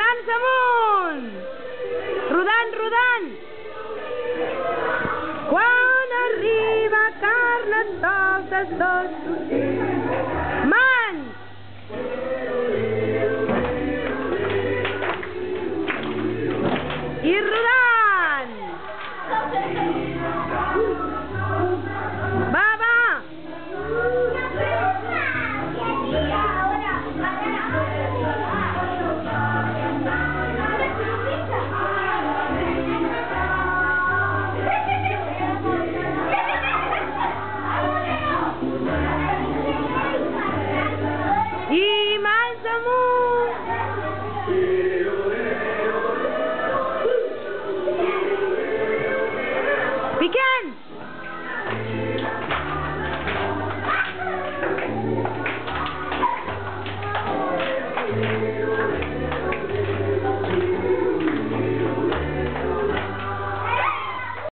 mans amunt! Rodant, rodant! Quan arriba carnestoltes dos Begin!